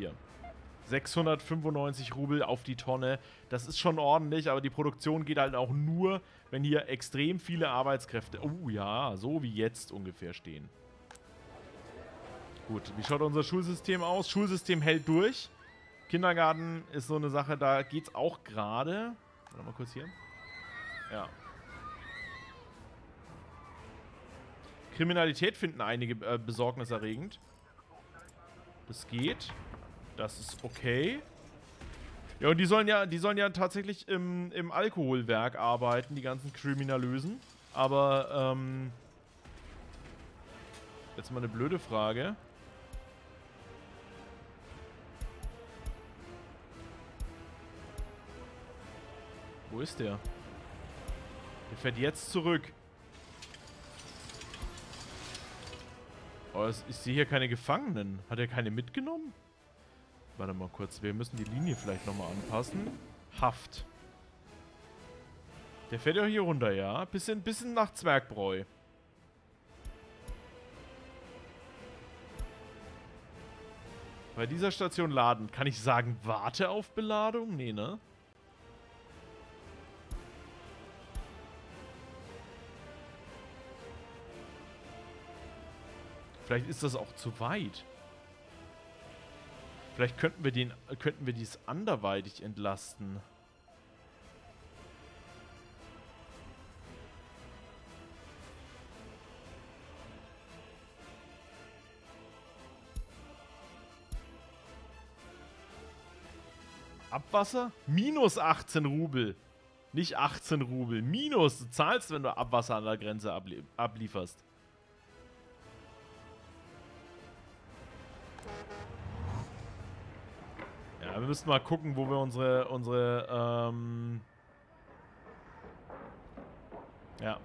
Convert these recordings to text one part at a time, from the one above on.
Hier. 695 Rubel auf die Tonne. Das ist schon ordentlich, aber die Produktion geht halt auch nur, wenn hier extrem viele Arbeitskräfte, oh ja, so wie jetzt ungefähr stehen. Gut, wie schaut unser Schulsystem aus? Schulsystem hält durch. Kindergarten ist so eine Sache, da geht es auch gerade. Warte mal kurz hier. Ja. Kriminalität finden einige äh, besorgniserregend. Das geht. Das ist okay. Ja, und die sollen ja, die sollen ja tatsächlich im, im Alkoholwerk arbeiten, die ganzen Kriminalösen. Aber, ähm... Jetzt mal eine blöde Frage. Wo ist der? Der fährt jetzt zurück. Oh, ich sehe hier keine Gefangenen. Hat er keine mitgenommen? Warte mal kurz. Wir müssen die Linie vielleicht nochmal anpassen. Haft. Der fährt ja hier runter, ja? Bisschen, bisschen nach Zwergbräu. Bei dieser Station laden. Kann ich sagen, warte auf Beladung? Nee, ne? Vielleicht ist das auch zu weit. Vielleicht könnten wir den, könnten wir dies anderweitig entlasten. Abwasser? Minus 18 Rubel. Nicht 18 Rubel. Minus. Du zahlst, wenn du Abwasser an der Grenze ablie ablieferst. Ja, wir müssen mal gucken, wo wir unsere, unsere, ähm... Ja.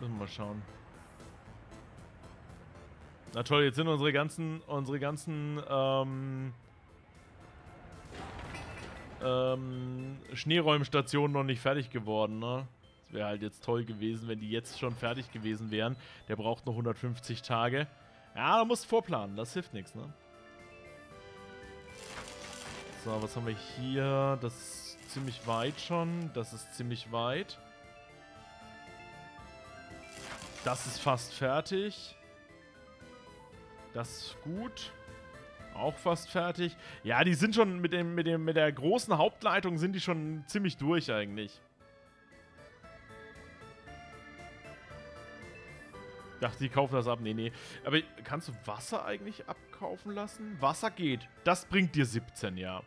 Müssen wir mal schauen. Na toll, jetzt sind unsere ganzen, unsere ganzen, ähm... Ähm, Schneeräumstationen noch nicht fertig geworden, ne? Das wäre halt jetzt toll gewesen, wenn die jetzt schon fertig gewesen wären. Der braucht noch 150 Tage. Ja, du musst vorplanen, das hilft nichts, ne? So, was haben wir hier? Das ist ziemlich weit schon. Das ist ziemlich weit. Das ist fast fertig. Das ist gut. Auch fast fertig. Ja, die sind schon mit dem, mit dem, mit der großen Hauptleitung sind die schon ziemlich durch eigentlich. Dachte, die kaufen das ab. Nee, nee. Aber kannst du Wasser eigentlich abkaufen lassen? Wasser geht. Das bringt dir 17, ja.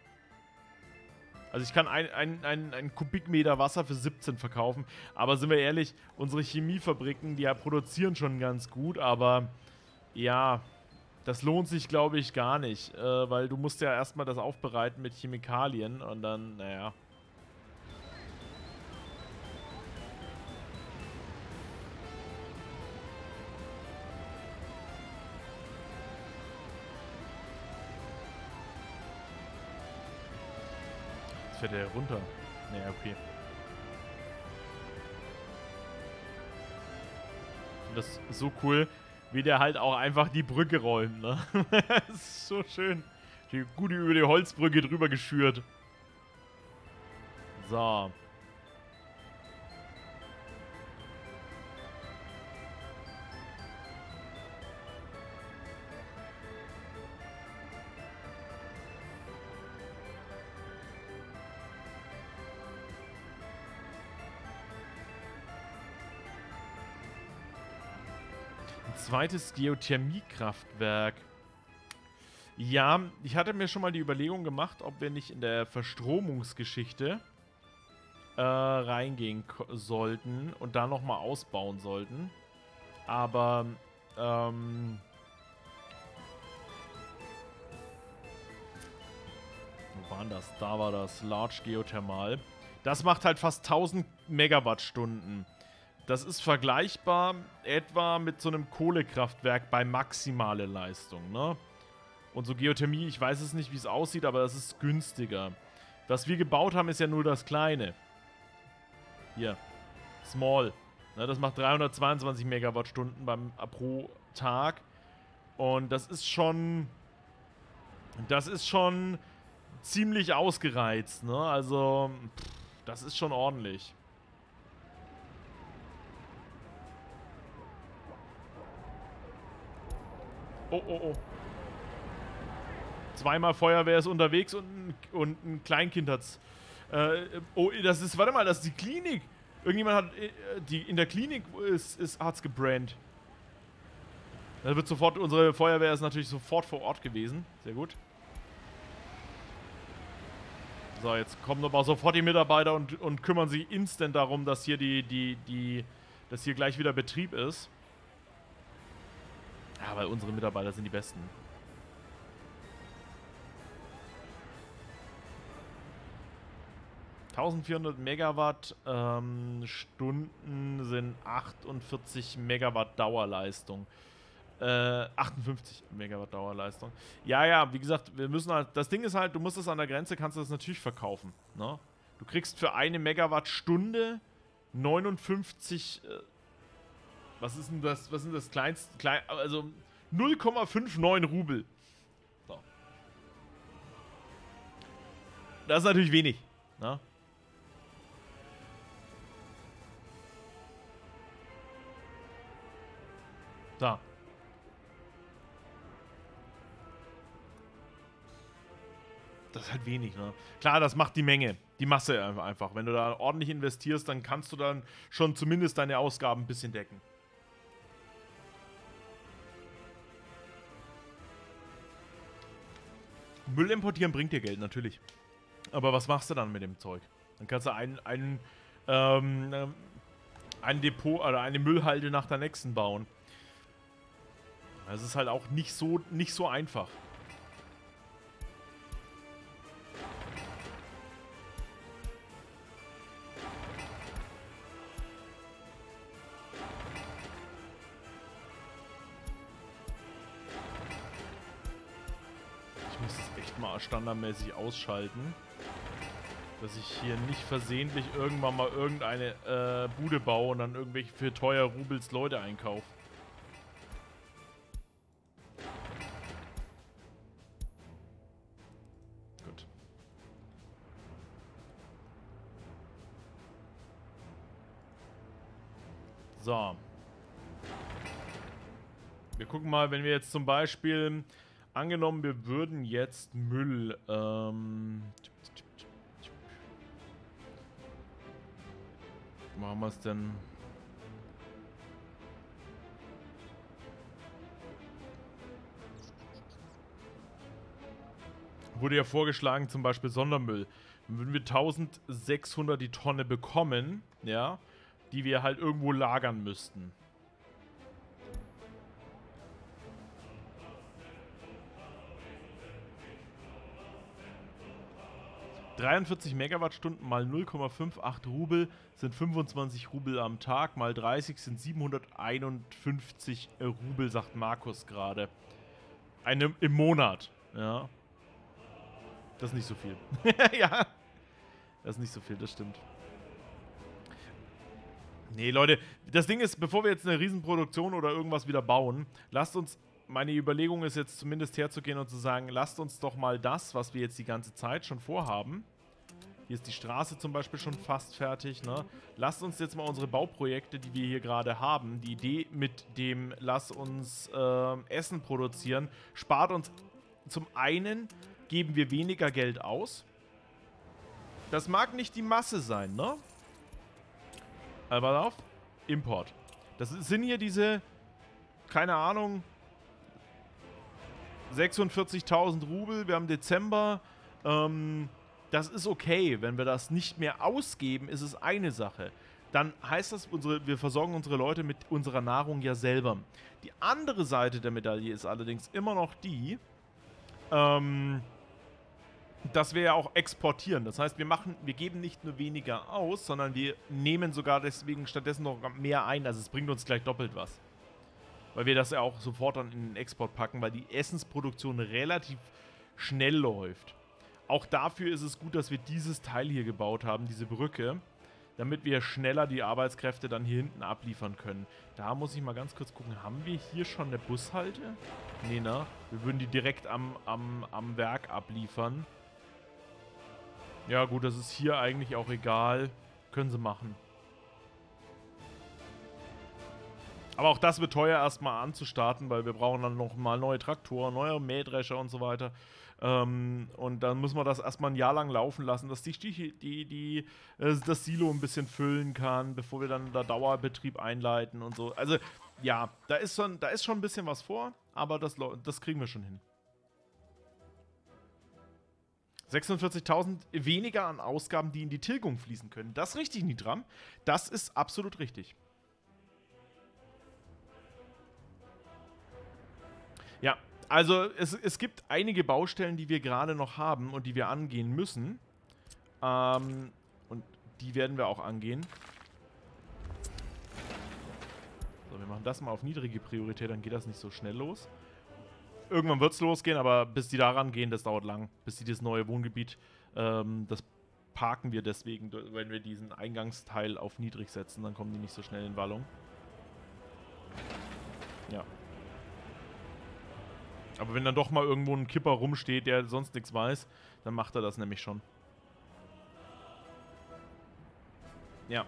Also ich kann ein, ein, ein, ein Kubikmeter Wasser für 17 verkaufen. Aber sind wir ehrlich, unsere Chemiefabriken, die ja produzieren schon ganz gut. Aber ja, das lohnt sich, glaube ich, gar nicht. Äh, weil du musst ja erstmal das aufbereiten mit Chemikalien. Und dann, naja. Fährt der runter? Naja, okay. Das ist so cool, wie der halt auch einfach die Brücke räumt, ne? das ist so schön. Die gut über die Holzbrücke drüber geschürt. So. Zweites Geothermiekraftwerk. Ja, ich hatte mir schon mal die Überlegung gemacht, ob wir nicht in der Verstromungsgeschichte äh, reingehen sollten und da nochmal ausbauen sollten. Aber, ähm... Wo war das? Da war das. Large Geothermal. Das macht halt fast 1000 Megawattstunden. Das ist vergleichbar etwa mit so einem Kohlekraftwerk bei maximale Leistung, ne? Und so Geothermie, ich weiß es nicht, wie es aussieht, aber es ist günstiger. Was wir gebaut haben, ist ja nur das Kleine. Hier. Small. Ne, das macht 322 Megawattstunden beim, pro Tag. Und das ist schon... Das ist schon ziemlich ausgereizt, ne? Also, pff, das ist schon ordentlich. Oh, oh, oh. Zweimal Feuerwehr ist unterwegs und ein, und ein Kleinkind hat's. Äh, oh, das ist, warte mal, das ist die Klinik. Irgendjemand hat, äh, die, in der Klinik ist, ist hat's gebrannt. Da wird sofort, unsere Feuerwehr ist natürlich sofort vor Ort gewesen. Sehr gut. So, jetzt kommen aber sofort die Mitarbeiter und, und kümmern sich instant darum, dass hier die, die, die, dass hier gleich wieder Betrieb ist. Ja, weil unsere Mitarbeiter sind die besten. ...1400 Megawatt ähm, Stunden sind 48 Megawatt Dauerleistung. Äh, 58 Megawatt Dauerleistung. Ja, ja, wie gesagt, wir müssen halt... Das Ding ist halt, du musst es an der Grenze, kannst du das natürlich verkaufen. Ne? Du kriegst für eine Megawattstunde 59... Äh, was ist denn das, was ist das kleinste, klein, also 0,59 Rubel. So. Das ist natürlich wenig, ne? So. Das ist halt wenig, ne? Klar, das macht die Menge, die Masse einfach. Wenn du da ordentlich investierst, dann kannst du dann schon zumindest deine Ausgaben ein bisschen decken. Müll importieren bringt dir Geld, natürlich. Aber was machst du dann mit dem Zeug? Dann kannst du ein, ein, ähm, äh, ein Depot oder eine Müllhalde nach der nächsten bauen. Das ist halt auch nicht so, nicht so einfach. Standardmäßig ausschalten. Dass ich hier nicht versehentlich irgendwann mal irgendeine äh, Bude baue und dann irgendwelche für teuer Rubels Leute einkaufe. Gut. So. Wir gucken mal, wenn wir jetzt zum Beispiel Angenommen, wir würden jetzt Müll, ähm... Machen wir es denn... Wurde ja vorgeschlagen, zum Beispiel Sondermüll. Dann würden wir 1600 die Tonne bekommen, ja, die wir halt irgendwo lagern müssten. 43 Megawattstunden mal 0,58 Rubel sind 25 Rubel am Tag, mal 30 sind 751 Rubel, sagt Markus gerade. Eine im Monat, ja. Das ist nicht so viel. ja. Das ist nicht so viel, das stimmt. Nee, Leute, das Ding ist, bevor wir jetzt eine Riesenproduktion oder irgendwas wieder bauen, lasst uns meine Überlegung ist jetzt zumindest herzugehen und zu sagen, lasst uns doch mal das, was wir jetzt die ganze Zeit schon vorhaben, hier ist die Straße zum Beispiel schon fast fertig. Ne? Lasst uns jetzt mal unsere Bauprojekte, die wir hier gerade haben, die Idee mit dem Lass uns äh, Essen produzieren, spart uns zum einen, geben wir weniger Geld aus. Das mag nicht die Masse sein, ne? Aber auf, Import. Das sind hier diese, keine Ahnung, 46.000 Rubel. Wir haben Dezember. Ähm, das ist okay. Wenn wir das nicht mehr ausgeben, ist es eine Sache. Dann heißt das, unsere, wir versorgen unsere Leute mit unserer Nahrung ja selber. Die andere Seite der Medaille ist allerdings immer noch die, ähm, dass wir ja auch exportieren. Das heißt, wir machen, wir geben nicht nur weniger aus, sondern wir nehmen sogar deswegen stattdessen noch mehr ein. Also es bringt uns gleich doppelt was. Weil wir das ja auch sofort dann in den Export packen, weil die Essensproduktion relativ schnell läuft. Auch dafür ist es gut, dass wir dieses Teil hier gebaut haben, diese Brücke. damit wir schneller die Arbeitskräfte dann hier hinten abliefern können. Da muss ich mal ganz kurz gucken, haben wir hier schon eine Bushalte? Nee, ne? Wir würden die direkt am, am, am Werk abliefern. Ja gut, das ist hier eigentlich auch egal. Können sie machen. Aber auch das wird teuer erstmal anzustarten, weil wir brauchen dann nochmal neue Traktoren, neue Mähdrescher und so weiter. Ähm, und dann muss man das erstmal ein Jahr lang laufen lassen, dass die, die, die, äh, das Silo ein bisschen füllen kann, bevor wir dann da Dauerbetrieb einleiten und so. Also ja, da ist schon, da ist schon ein bisschen was vor, aber das, das kriegen wir schon hin. 46.000 weniger an Ausgaben, die in die Tilgung fließen können. Das ist richtig, Nitram. Das ist absolut richtig. Also es, es gibt einige Baustellen, die wir gerade noch haben und die wir angehen müssen. Ähm, und die werden wir auch angehen. So, wir machen das mal auf niedrige Priorität, dann geht das nicht so schnell los. Irgendwann wird es losgehen, aber bis die daran gehen, das dauert lang. Bis die das neue Wohngebiet, ähm, das parken wir deswegen, wenn wir diesen Eingangsteil auf niedrig setzen, dann kommen die nicht so schnell in Wallung. Ja. Aber wenn dann doch mal irgendwo ein Kipper rumsteht, der sonst nichts weiß, dann macht er das nämlich schon. Ja.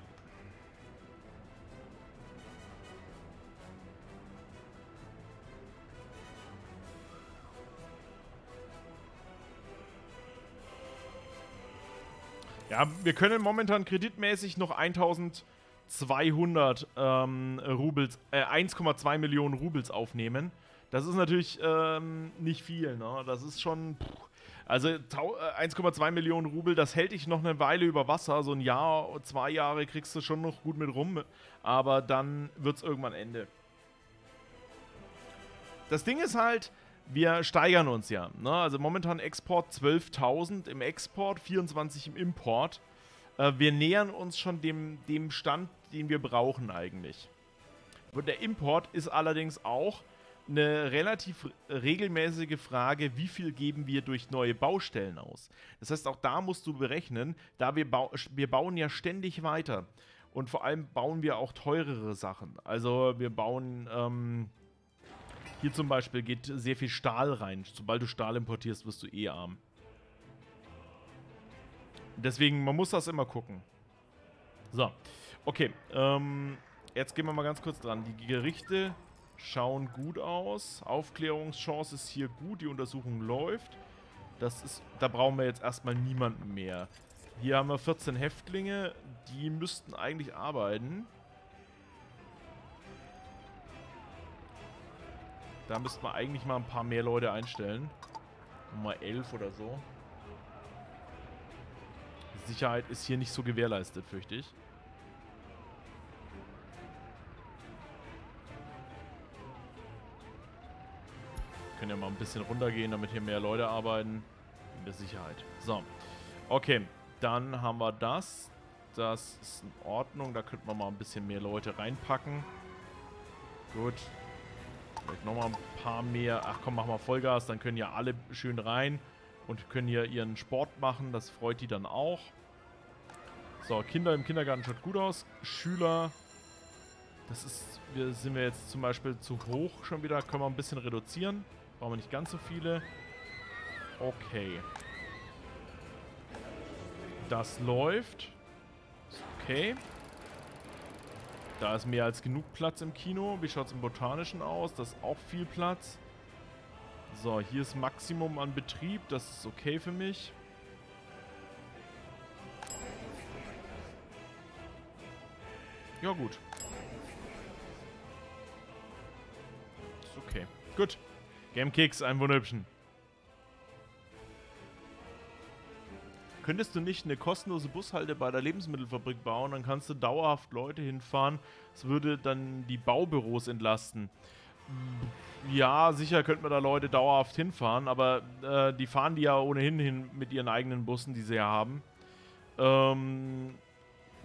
Ja, wir können momentan kreditmäßig noch 1200 ähm, Rubels, äh, 1,2 Millionen Rubels aufnehmen. Das ist natürlich ähm, nicht viel, ne? Das ist schon. Pff, also 1,2 äh, Millionen Rubel, das hält dich noch eine Weile über Wasser. So ein Jahr, zwei Jahre kriegst du schon noch gut mit rum. Aber dann wird es irgendwann Ende. Das Ding ist halt, wir steigern uns ja. Ne? Also momentan Export 12.000 im Export, 24 im Import. Äh, wir nähern uns schon dem, dem Stand, den wir brauchen eigentlich. Der Import ist allerdings auch eine relativ regelmäßige Frage, wie viel geben wir durch neue Baustellen aus. Das heißt, auch da musst du berechnen, da wir, ba wir bauen ja ständig weiter. Und vor allem bauen wir auch teurere Sachen. Also wir bauen, ähm, hier zum Beispiel geht sehr viel Stahl rein. Sobald du Stahl importierst, wirst du eh arm. Deswegen, man muss das immer gucken. So, okay. Ähm, jetzt gehen wir mal ganz kurz dran. Die Gerichte schauen gut aus. Aufklärungschance ist hier gut. Die Untersuchung läuft. Das ist, da brauchen wir jetzt erstmal niemanden mehr. Hier haben wir 14 Häftlinge. Die müssten eigentlich arbeiten. Da müssten wir eigentlich mal ein paar mehr Leute einstellen. Mal 11 oder so. Sicherheit ist hier nicht so gewährleistet, fürchte ich. Können ja mal ein bisschen runtergehen, damit hier mehr Leute arbeiten. Mehr Sicherheit. So. Okay, dann haben wir das. Das ist in Ordnung. Da könnten wir mal ein bisschen mehr Leute reinpacken. Gut. Vielleicht nochmal ein paar mehr. Ach komm, machen wir Vollgas. Dann können ja alle schön rein und können hier ihren Sport machen. Das freut die dann auch. So, Kinder im Kindergarten schaut gut aus. Schüler. Das ist, wir sind wir jetzt zum Beispiel zu hoch schon wieder. Können wir ein bisschen reduzieren. Brauchen wir nicht ganz so viele. Okay. Das läuft. Okay. Da ist mehr als genug Platz im Kino. Wie schaut es im Botanischen aus? Das ist auch viel Platz. So, hier ist Maximum an Betrieb. Das ist okay für mich. Ja, gut. Ist okay. Gut. Gamekicks, ein wunderhübschen. Könntest du nicht eine kostenlose Bushalte bei der Lebensmittelfabrik bauen, dann kannst du dauerhaft Leute hinfahren. Es würde dann die Baubüros entlasten. Ja, sicher könnte man da Leute dauerhaft hinfahren, aber äh, die fahren die ja ohnehin hin mit ihren eigenen Bussen, die sie ja haben. Ähm,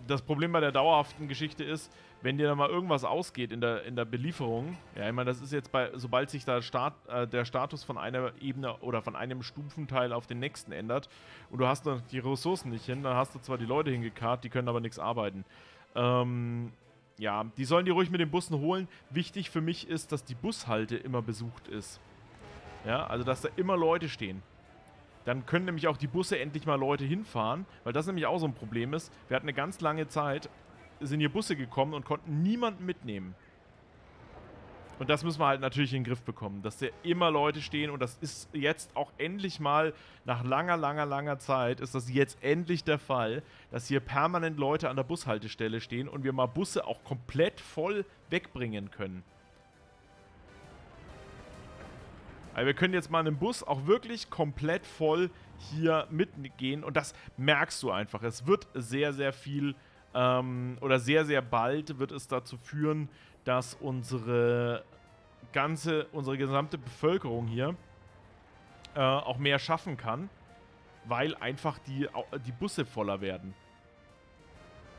das Problem bei der dauerhaften Geschichte ist, wenn dir da mal irgendwas ausgeht in der, in der Belieferung, ja, ich meine, das ist jetzt bei, sobald sich da Start, äh, der Status von einer Ebene oder von einem Stufenteil auf den nächsten ändert und du hast noch die Ressourcen nicht hin, dann hast du zwar die Leute hingekarrt, die können aber nichts arbeiten. Ähm, ja, die sollen die ruhig mit den Bussen holen. Wichtig für mich ist, dass die Bushalte immer besucht ist. Ja, also dass da immer Leute stehen. Dann können nämlich auch die Busse endlich mal Leute hinfahren, weil das nämlich auch so ein Problem ist. Wir hatten eine ganz lange Zeit, sind hier Busse gekommen und konnten niemanden mitnehmen. Und das müssen wir halt natürlich in den Griff bekommen, dass da immer Leute stehen und das ist jetzt auch endlich mal, nach langer, langer, langer Zeit, ist das jetzt endlich der Fall, dass hier permanent Leute an der Bushaltestelle stehen und wir mal Busse auch komplett voll wegbringen können. Also wir können jetzt mal einen Bus auch wirklich komplett voll hier mitgehen und das merkst du einfach. Es wird sehr, sehr viel ähm, oder sehr, sehr bald wird es dazu führen, dass unsere ganze, unsere gesamte Bevölkerung hier äh, auch mehr schaffen kann, weil einfach die, die Busse voller werden.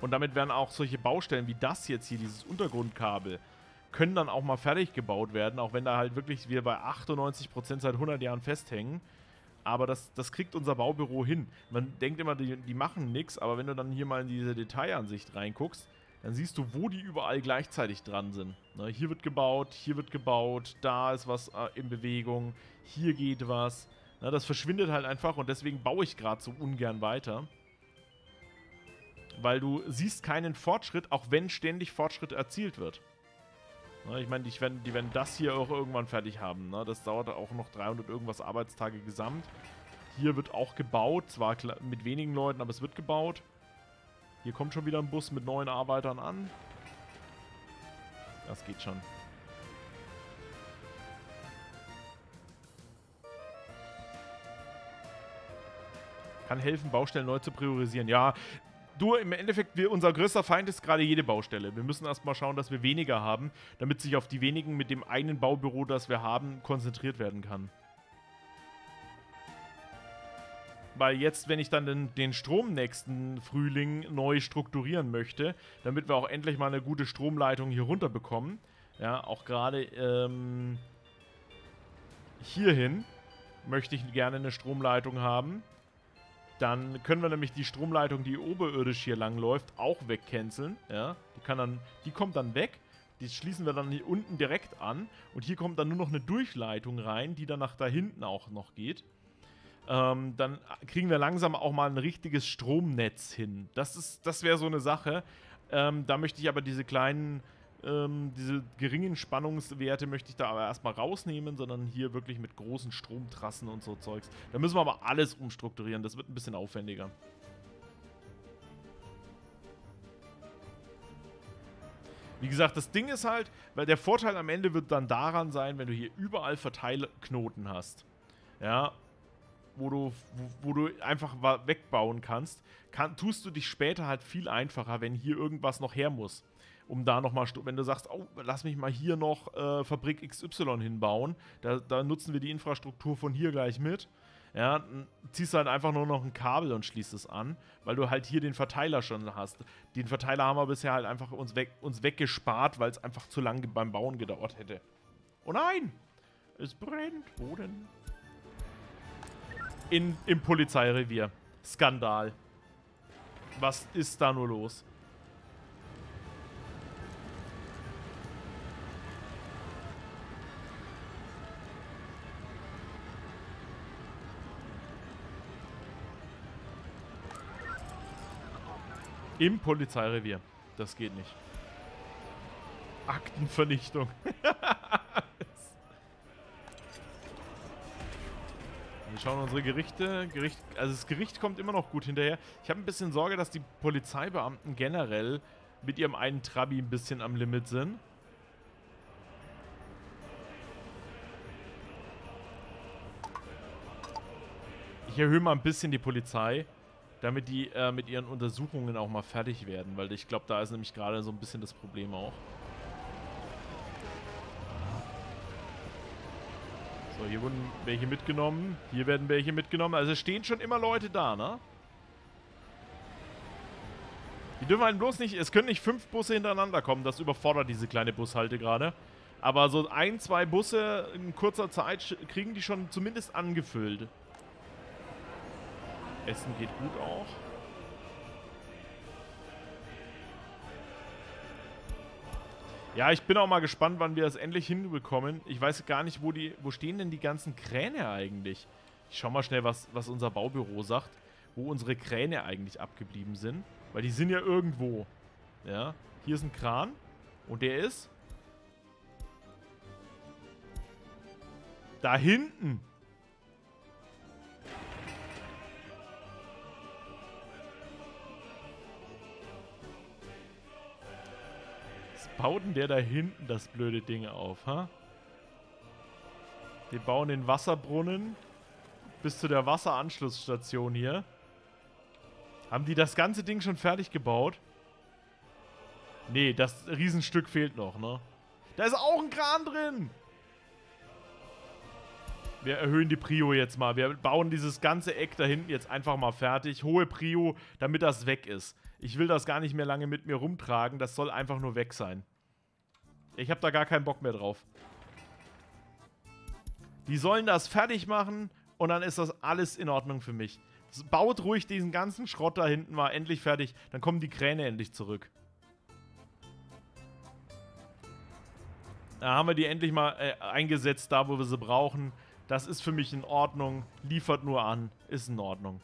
Und damit werden auch solche Baustellen wie das jetzt hier, dieses Untergrundkabel, können dann auch mal fertig gebaut werden, auch wenn da halt wirklich wir bei 98% seit 100 Jahren festhängen. Aber das, das kriegt unser Baubüro hin. Man denkt immer, die, die machen nichts, aber wenn du dann hier mal in diese Detailansicht reinguckst, dann siehst du, wo die überall gleichzeitig dran sind. Ne, hier wird gebaut, hier wird gebaut, da ist was äh, in Bewegung, hier geht was. Ne, das verschwindet halt einfach und deswegen baue ich gerade so ungern weiter. Weil du siehst keinen Fortschritt, auch wenn ständig Fortschritt erzielt wird. Ne, ich meine, die werden, die werden das hier auch irgendwann fertig haben. Ne? Das dauert auch noch 300 irgendwas Arbeitstage gesamt. Hier wird auch gebaut, zwar mit wenigen Leuten, aber es wird gebaut. Hier kommt schon wieder ein Bus mit neuen Arbeitern an. Das geht schon. Kann helfen, Baustellen neu zu priorisieren. Ja, du, im Endeffekt, wir, unser größter Feind ist gerade jede Baustelle. Wir müssen erstmal schauen, dass wir weniger haben, damit sich auf die wenigen mit dem einen Baubüro, das wir haben, konzentriert werden kann. Weil jetzt, wenn ich dann den, den Strom nächsten Frühling neu strukturieren möchte, damit wir auch endlich mal eine gute Stromleitung hier runter bekommen, ja, auch gerade ähm, hierhin möchte ich gerne eine Stromleitung haben. Dann können wir nämlich die Stromleitung, die oberirdisch hier lang läuft, auch wegcanceln. Ja? Die, kann dann, die kommt dann weg. Die schließen wir dann hier unten direkt an. Und hier kommt dann nur noch eine Durchleitung rein, die dann nach da hinten auch noch geht. Ähm, dann kriegen wir langsam auch mal ein richtiges Stromnetz hin. Das, das wäre so eine Sache. Ähm, da möchte ich aber diese kleinen ähm, diese geringen Spannungswerte möchte ich da aber erstmal rausnehmen, sondern hier wirklich mit großen Stromtrassen und so Zeugs. Da müssen wir aber alles umstrukturieren. Das wird ein bisschen aufwendiger. Wie gesagt, das Ding ist halt, weil der Vorteil am Ende wird dann daran sein, wenn du hier überall Verteilknoten hast. Ja, wo du, wo, wo, du einfach wegbauen kannst, kann, tust du dich später halt viel einfacher, wenn hier irgendwas noch her muss um da nochmal, wenn du sagst, oh, lass mich mal hier noch äh, Fabrik XY hinbauen, da, da, nutzen wir die Infrastruktur von hier gleich mit. Ja, ziehst halt einfach nur noch ein Kabel und schließt es an, weil du halt hier den Verteiler schon hast. Den Verteiler haben wir bisher halt einfach uns, weg, uns weggespart, weil es einfach zu lange beim Bauen gedauert hätte. Oh nein! Es brennt. Wo denn? In, Im Polizeirevier. Skandal. Was ist da nur los? Im Polizeirevier. Das geht nicht. Aktenvernichtung. Wir schauen unsere Gerichte. Gericht, also das Gericht kommt immer noch gut hinterher. Ich habe ein bisschen Sorge, dass die Polizeibeamten generell mit ihrem einen Trabi ein bisschen am Limit sind. Ich erhöhe mal ein bisschen die Polizei damit die äh, mit ihren Untersuchungen auch mal fertig werden, weil ich glaube, da ist nämlich gerade so ein bisschen das Problem auch. So, hier wurden welche mitgenommen, hier werden welche mitgenommen, also stehen schon immer Leute da, ne? Die dürfen halt bloß nicht, es können nicht fünf Busse hintereinander kommen, das überfordert diese kleine Bushalte gerade. Aber so ein, zwei Busse in kurzer Zeit kriegen die schon zumindest angefüllt. Essen geht gut auch. Ja, ich bin auch mal gespannt, wann wir das endlich hinbekommen. Ich weiß gar nicht, wo die, wo stehen denn die ganzen Kräne eigentlich? Ich schau mal schnell, was, was unser Baubüro sagt, wo unsere Kräne eigentlich abgeblieben sind. Weil die sind ja irgendwo. Ja, hier ist ein Kran. Und der ist... Da hinten. Baut denn der da hinten das blöde Ding auf, ha? Die bauen den Wasserbrunnen bis zu der Wasseranschlussstation hier. Haben die das ganze Ding schon fertig gebaut? Nee, das Riesenstück fehlt noch, ne? Da ist auch ein Kran drin! Wir erhöhen die Prio jetzt mal. Wir bauen dieses ganze Eck da hinten jetzt einfach mal fertig. Hohe Prio, damit das weg ist. Ich will das gar nicht mehr lange mit mir rumtragen. Das soll einfach nur weg sein. Ich habe da gar keinen Bock mehr drauf. Die sollen das fertig machen und dann ist das alles in Ordnung für mich. Baut ruhig diesen ganzen Schrott da hinten mal endlich fertig. Dann kommen die Kräne endlich zurück. Da haben wir die endlich mal äh, eingesetzt, da wo wir sie brauchen. Das ist für mich in Ordnung. Liefert nur an. Ist in Ordnung.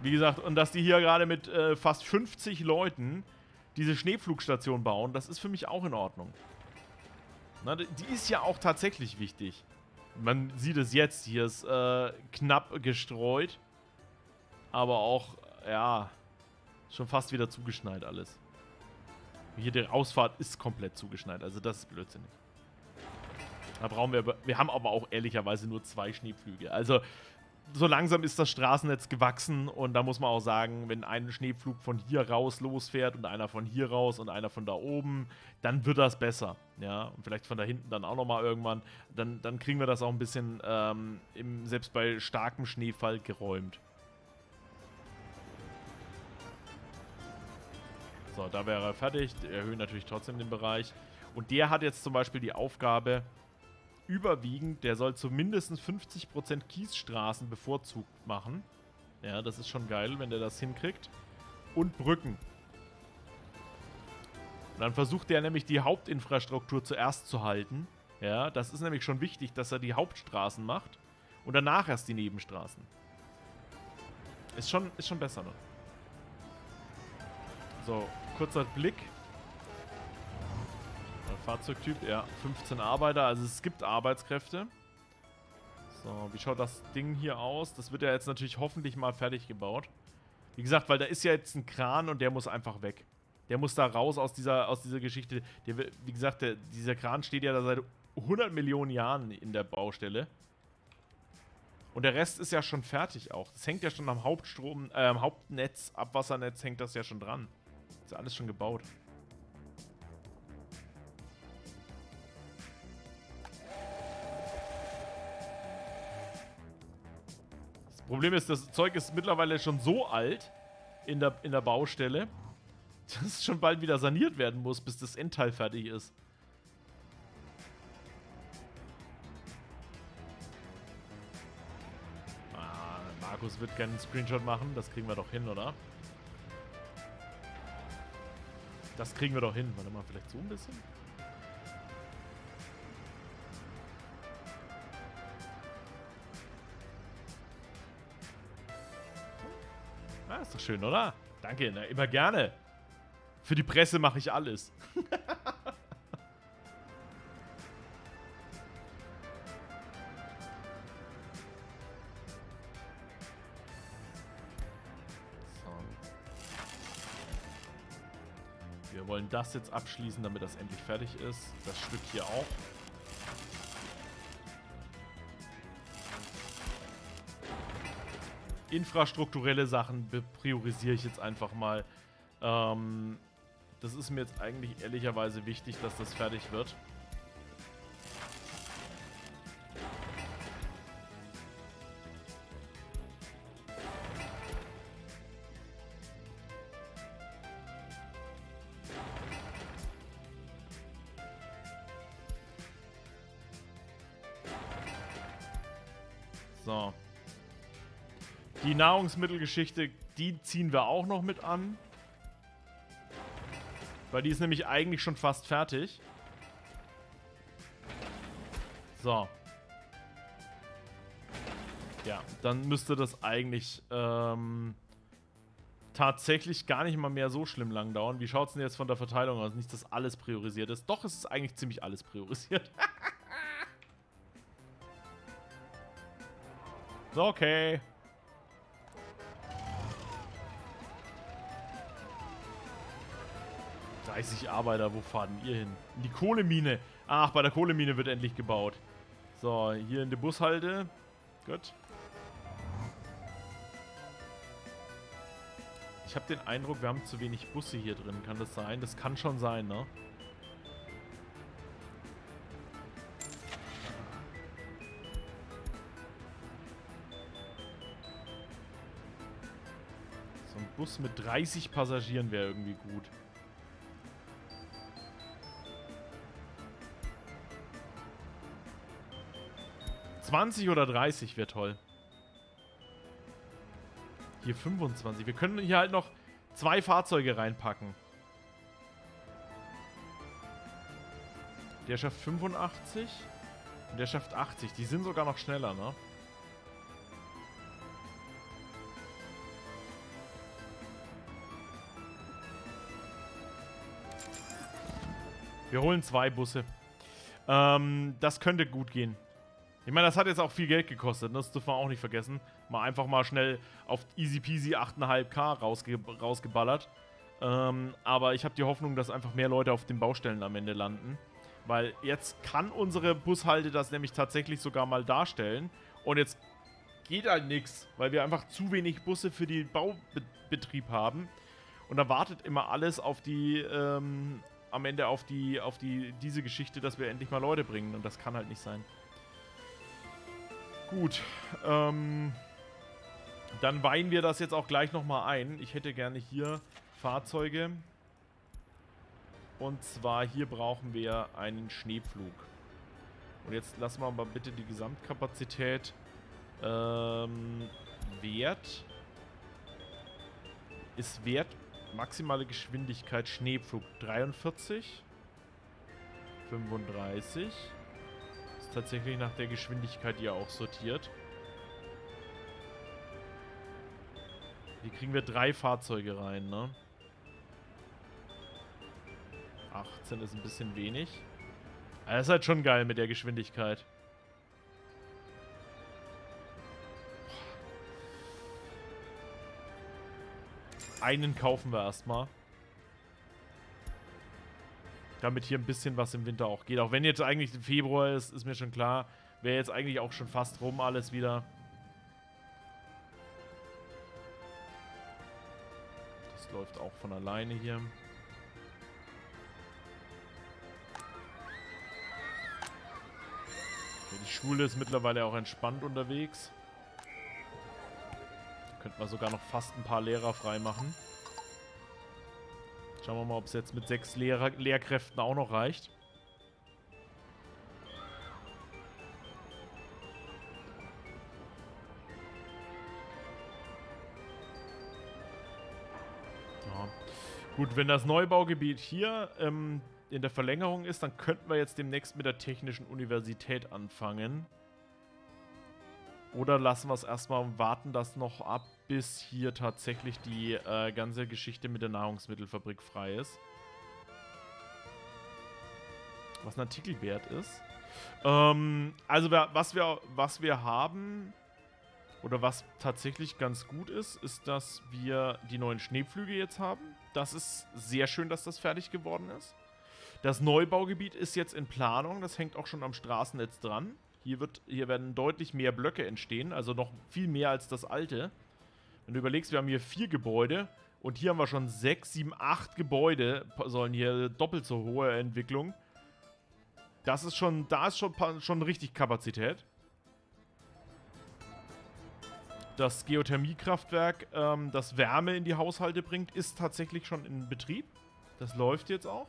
Wie gesagt, und dass die hier gerade mit äh, fast 50 Leuten diese Schneepflugstation bauen, das ist für mich auch in Ordnung. Na, die ist ja auch tatsächlich wichtig. Man sieht es jetzt, hier ist äh, knapp gestreut. Aber auch, ja, schon fast wieder zugeschneit alles. Hier die Ausfahrt ist komplett zugeschneit, also das ist blödsinnig. Da brauchen wir, wir haben aber auch ehrlicherweise nur zwei Schneepflüge. Also so langsam ist das Straßennetz gewachsen und da muss man auch sagen, wenn ein Schneepflug von hier raus losfährt und einer von hier raus und einer von da oben, dann wird das besser. Ja, und vielleicht von da hinten dann auch nochmal irgendwann. Dann, dann kriegen wir das auch ein bisschen ähm, im, selbst bei starkem Schneefall geräumt. So, da wäre er fertig. Erhöhen natürlich trotzdem den Bereich. Und der hat jetzt zum Beispiel die Aufgabe, überwiegend, der soll zumindest 50% Kiesstraßen bevorzugt machen. Ja, das ist schon geil, wenn der das hinkriegt. Und Brücken. Und dann versucht er nämlich die Hauptinfrastruktur zuerst zu halten. Ja, das ist nämlich schon wichtig, dass er die Hauptstraßen macht. Und danach erst die Nebenstraßen. Ist schon, ist schon besser, ne? So, kurzer Blick. Fahrzeugtyp, ja, 15 Arbeiter, also es gibt Arbeitskräfte. So, wie schaut das Ding hier aus? Das wird ja jetzt natürlich hoffentlich mal fertig gebaut. Wie gesagt, weil da ist ja jetzt ein Kran und der muss einfach weg. Der muss da raus aus dieser, aus dieser Geschichte. Der, wie gesagt, der, dieser Kran steht ja da seit 100 Millionen Jahren in der Baustelle. Und der Rest ist ja schon fertig auch. Das hängt ja schon am Hauptstrom, äh, am Hauptnetz, Abwassernetz hängt das ja schon dran. Ist ja alles schon gebaut. Problem ist, das Zeug ist mittlerweile schon so alt in der, in der Baustelle, dass es schon bald wieder saniert werden muss, bis das Endteil fertig ist. Ah, Markus wird gerne einen Screenshot machen. Das kriegen wir doch hin, oder? Das kriegen wir doch hin. Warte mal, vielleicht so ein bisschen? Schön, oder? Danke, na, immer gerne. Für die Presse mache ich alles. Wir wollen das jetzt abschließen, damit das endlich fertig ist. Das Stück hier auch. infrastrukturelle Sachen priorisiere ich jetzt einfach mal. Ähm, das ist mir jetzt eigentlich ehrlicherweise wichtig, dass das fertig wird. So. Die Nahrungsmittelgeschichte, die ziehen wir auch noch mit an. Weil die ist nämlich eigentlich schon fast fertig. So. Ja, dann müsste das eigentlich ähm, tatsächlich gar nicht mal mehr so schlimm lang dauern. Wie schaut es denn jetzt von der Verteilung aus? Nicht, dass alles priorisiert ist. Doch, es ist eigentlich ziemlich alles priorisiert. so, okay. 30 Arbeiter, wo fahren ihr hin? In die Kohlemine. Ach, bei der Kohlemine wird endlich gebaut. So, hier in der Bushalte. Gut. Ich habe den Eindruck, wir haben zu wenig Busse hier drin. Kann das sein? Das kann schon sein, ne? So ein Bus mit 30 Passagieren wäre irgendwie gut. 20 oder 30 wäre toll. Hier 25. Wir können hier halt noch zwei Fahrzeuge reinpacken. Der schafft 85 und der schafft 80. Die sind sogar noch schneller, ne? Wir holen zwei Busse. Ähm, das könnte gut gehen. Ich meine, das hat jetzt auch viel Geld gekostet, ne? das dürfen wir auch nicht vergessen. Mal einfach mal schnell auf easy peasy 8,5k rausge rausgeballert. Ähm, aber ich habe die Hoffnung, dass einfach mehr Leute auf den Baustellen am Ende landen. Weil jetzt kann unsere Bushalte das nämlich tatsächlich sogar mal darstellen. Und jetzt geht halt nichts, weil wir einfach zu wenig Busse für den Baubetrieb haben. Und da wartet immer alles auf die, ähm, am Ende auf die, auf die, diese Geschichte, dass wir endlich mal Leute bringen. Und das kann halt nicht sein. Gut, ähm, dann weihen wir das jetzt auch gleich nochmal ein. Ich hätte gerne hier Fahrzeuge. Und zwar hier brauchen wir einen Schneepflug. Und jetzt lassen wir mal bitte die Gesamtkapazität ähm, Wert ist Wert maximale Geschwindigkeit Schneepflug 43 35 ist tatsächlich nach der Geschwindigkeit hier auch sortiert. Hier kriegen wir drei Fahrzeuge rein, ne? 18 ist ein bisschen wenig. Aber das ist halt schon geil mit der Geschwindigkeit. Einen kaufen wir erstmal. Damit hier ein bisschen was im Winter auch geht. Auch wenn jetzt eigentlich Februar ist, ist mir schon klar. Wäre jetzt eigentlich auch schon fast rum alles wieder. Das läuft auch von alleine hier. Die Schule ist mittlerweile auch entspannt unterwegs. Könnten wir sogar noch fast ein paar Lehrer freimachen. Schauen wir mal, ob es jetzt mit sechs Lehrer Lehrkräften auch noch reicht. Ja. Gut, wenn das Neubaugebiet hier ähm, in der Verlängerung ist, dann könnten wir jetzt demnächst mit der Technischen Universität anfangen. Oder lassen wir es erstmal und warten das noch ab, bis hier tatsächlich die äh, ganze Geschichte mit der Nahrungsmittelfabrik frei ist. Was ein Artikel wert ist. Ähm, also was wir, was wir haben, oder was tatsächlich ganz gut ist, ist, dass wir die neuen Schneepflüge jetzt haben. Das ist sehr schön, dass das fertig geworden ist. Das Neubaugebiet ist jetzt in Planung, das hängt auch schon am Straßennetz dran. Hier, wird, hier werden deutlich mehr Blöcke entstehen, also noch viel mehr als das alte. Wenn du überlegst, wir haben hier vier Gebäude und hier haben wir schon sechs, sieben, acht Gebäude, sollen hier doppelt so hohe Entwicklung. Das ist schon, da ist schon, schon richtig Kapazität. Das Geothermiekraftwerk, ähm, das Wärme in die Haushalte bringt, ist tatsächlich schon in Betrieb. Das läuft jetzt auch.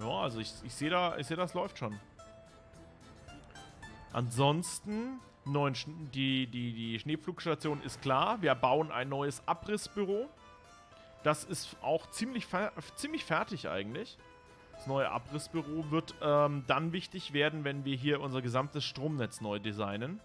Ja, also ich, ich sehe da, ich sehe, das läuft schon. Ansonsten neuen Sch die, die, die Schneepflugstation ist klar. Wir bauen ein neues Abrissbüro. Das ist auch ziemlich, fer ziemlich fertig eigentlich. Das neue Abrissbüro wird ähm, dann wichtig werden, wenn wir hier unser gesamtes Stromnetz neu designen.